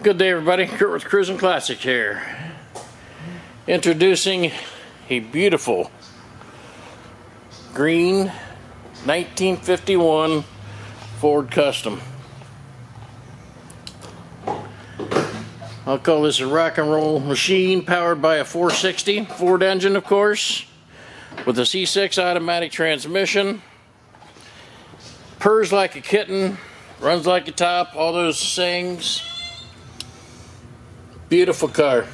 Good day, everybody. Kurt with Cruisin Classic here. Introducing a beautiful green 1951 Ford Custom. I'll call this a rock and roll machine powered by a 460 Ford engine, of course, with a C6 automatic transmission. Purrs like a kitten, runs like a top, all those things. Beautiful car.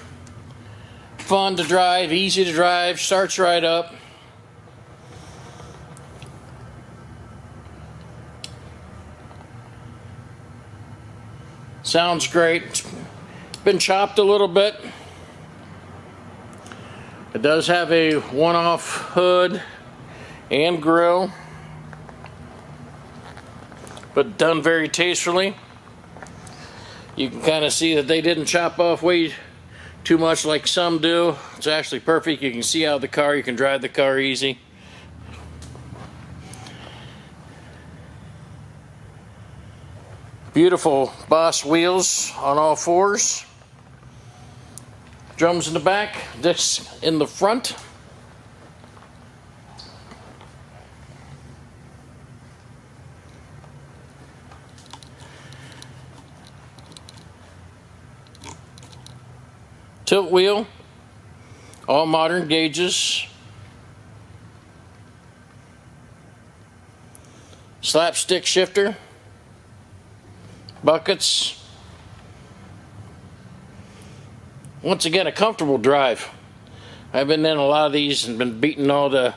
Fun to drive, easy to drive, starts right up. Sounds great. Been chopped a little bit. It does have a one-off hood and grill, but done very tastefully. You can kind of see that they didn't chop off way too much like some do. It's actually perfect. You can see out of the car. You can drive the car easy. Beautiful Boss wheels on all fours. Drums in the back, discs in the front. Tilt wheel, all modern gauges. Slapstick shifter, buckets. Once again, a comfortable drive. I've been in a lot of these and been beating all the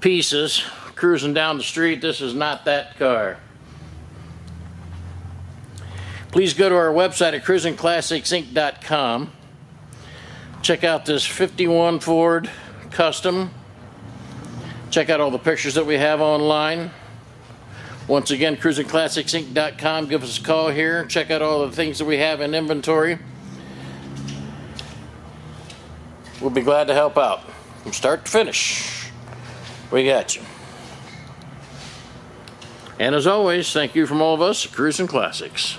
pieces. Cruising down the street, this is not that car. Please go to our website at cruisinclassicsinc.com. Check out this 51 Ford Custom. Check out all the pictures that we have online. Once again, cruisinclassicsinc.com. Give us a call here. Check out all the things that we have in inventory. We'll be glad to help out from start to finish. We got you. And as always, thank you from all of us at Cruisin Classics.